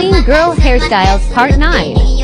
Clean Girl Hairstyles Part 9